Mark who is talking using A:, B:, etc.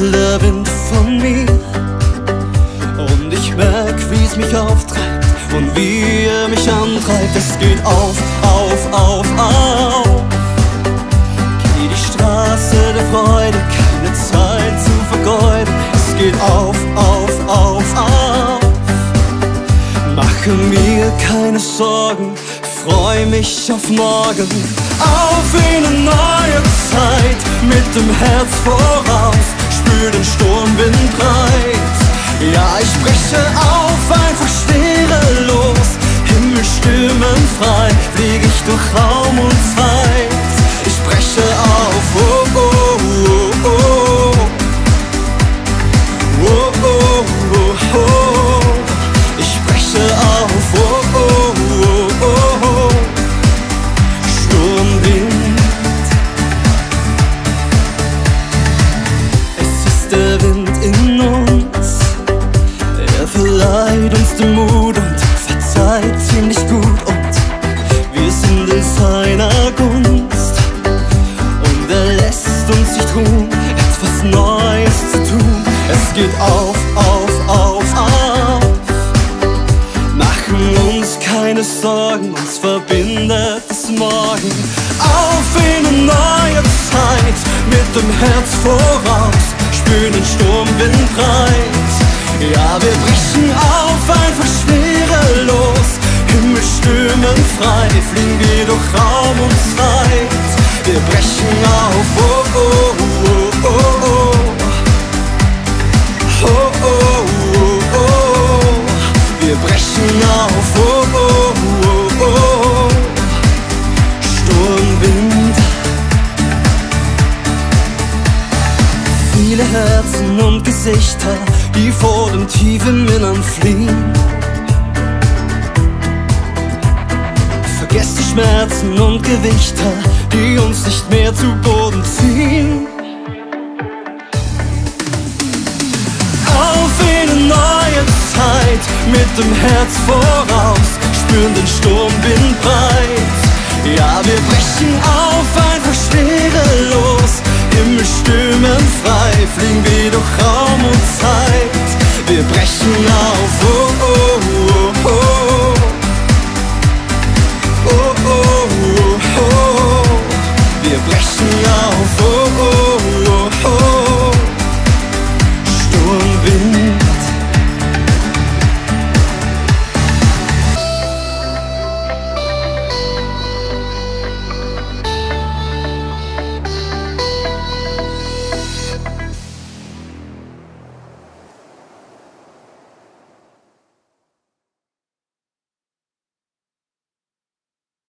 A: Wind von mir? Und ich merk, wie es mich auftreibt und wie er mich antreibt. Es geht auf, auf, auf, auf. Geh die Straße der Freude, keine Zeit zu vergeuden. Es geht auf, auf, auf, auf. Mache mir keine Sorgen, freu mich auf morgen. Auf in eine neue Zeit, mit dem Herz voraus, spür den Sturmwind breit. Ja, ich breche auf, einfach schwerelos, Himmelsstürmen frei, flieg ich durch der Wind in uns, er verleiht uns den Mut und verzeiht ziemlich gut und wir sind in seiner Gunst und er lässt uns nicht ruhen, etwas Neues zu tun. Es geht auf, auf, auf, auf. Machen uns keine Sorgen, uns verbindet es morgen. Auf in eine neue Zeit, mit dem Herz voraus, den Sturmwind breit. Ja, wir brechen auf, einfach schwerelos, Himmelsstürmen frei, fliegen wir durch Raum und Zeit. Wir brechen auf, oh, oh, oh, Viele Herzen und Gesichter, die vor dem tiefen Innern fliehen. Vergesst die Schmerzen und Gewichter, die uns nicht mehr zu Boden ziehen. Auf in eine neue Zeit, mit dem Herz voraus, spüren den Sturmwind breit. Durch Raum und Zeit. Wir brechen